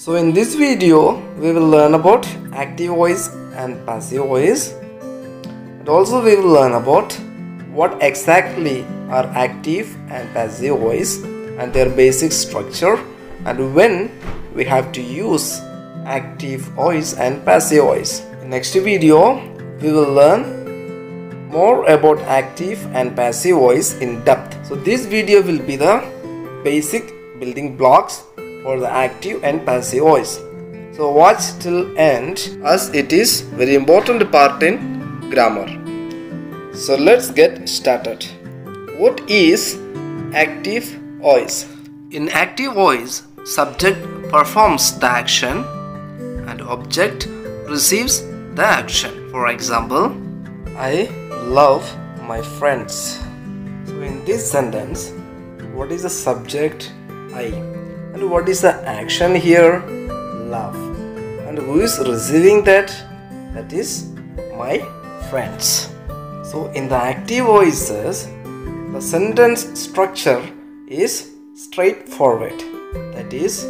So in this video we will learn about active voice and passive voice and also we will learn about what exactly are active and passive voice and their basic structure and when we have to use active voice and passive voice. In next video we will learn more about active and passive voice in depth. So this video will be the basic building blocks for the active and passive voice. So watch till end as it is very important part in grammar. So let's get started. What is active voice? In active voice, subject performs the action and object receives the action. For example, I love my friends. So in this sentence, what is the subject I and what is the action here? Love. And who is receiving that? That is my friends. So in the active voices, the sentence structure is straightforward. That is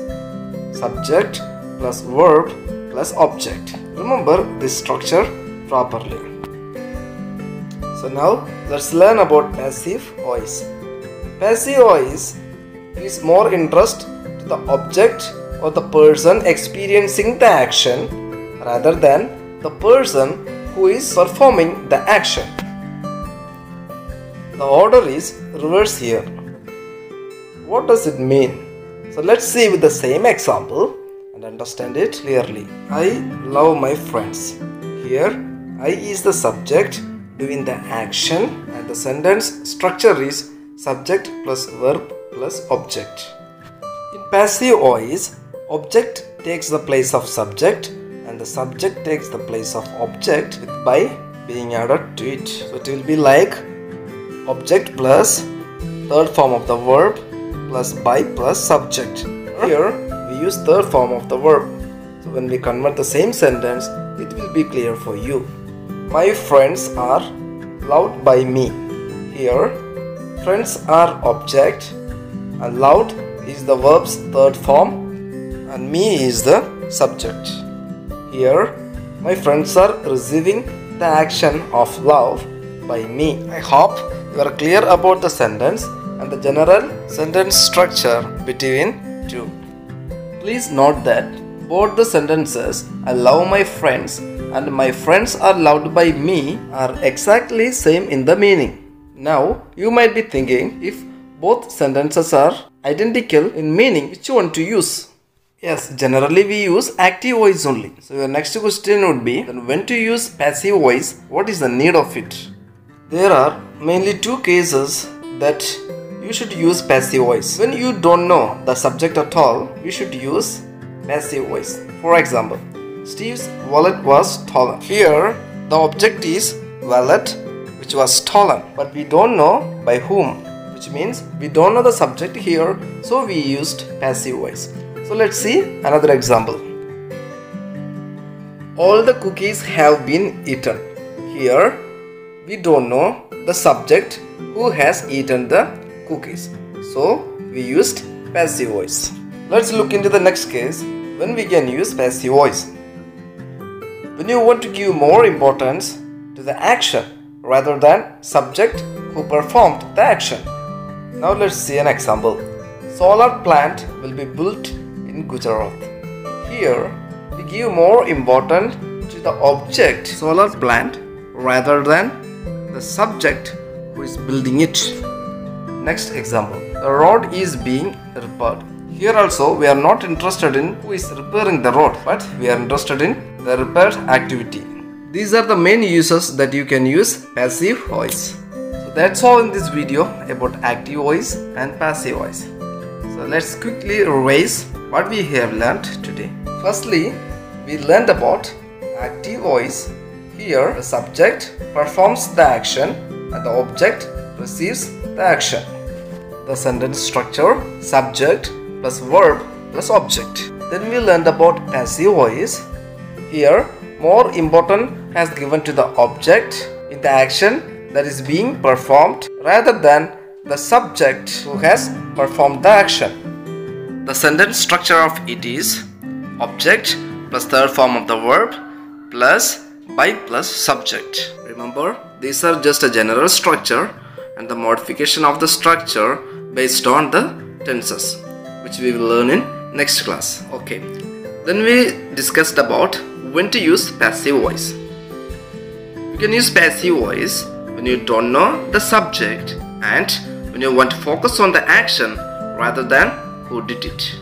subject plus verb plus object. Remember this structure properly. So now let's learn about passive voice. Passive voice is more interest the object or the person experiencing the action rather than the person who is performing the action. The order is reverse here. What does it mean? So let's see with the same example and understand it clearly. I love my friends. Here I is the subject doing the action and the sentence structure is subject plus verb plus object. Passive voice, object takes the place of subject and the subject takes the place of object by being added to it. So it will be like object plus third form of the verb plus by plus subject. Here we use third form of the verb. So when we convert the same sentence, it will be clear for you. My friends are loved by me. Here, friends are object and loved is the verb's third form and me is the subject. Here, my friends are receiving the action of love by me. I hope you are clear about the sentence and the general sentence structure between two. Please note that both the sentences I love my friends and my friends are loved by me are exactly same in the meaning. Now you might be thinking if both sentences are identical in meaning which one to use? Yes, generally we use active voice only. So your next question would be then when to use passive voice, what is the need of it? There are mainly two cases that you should use passive voice. When you don't know the subject at all, you should use passive voice. For example, Steve's wallet was stolen. Here, the object is wallet which was stolen, but we don't know by whom, which means we don't know the subject here, so we used passive voice. So let's see another example. All the cookies have been eaten. Here, we don't know the subject who has eaten the cookies. So we used passive voice. Let's look into the next case when we can use passive voice when you want to give more importance to the action rather than subject who performed the action. Now let's see an example. Solar plant will be built in Gujarat. Here we give more importance to the object solar plant rather than the subject who is building it. Next example. The road is being repaired. Here also we are not interested in who is repairing the road but we are interested in the repair activity. These are the main uses that you can use passive voice. That's all in this video about active voice and passive voice. So let's quickly revise what we have learned today. Firstly, we learned about active voice. Here the subject performs the action and the object receives the action. The sentence structure subject plus verb plus object. Then we learned about passive voice here, more important has given to the object in the action that is being performed rather than the subject who has performed the action. The sentence structure of it is object plus third form of the verb plus by plus subject. Remember, these are just a general structure and the modification of the structure based on the tenses which we will learn in next class. Okay. Then we discussed about when to use passive voice. You can use passive voice when you don't know the subject and when you want to focus on the action rather than who did it.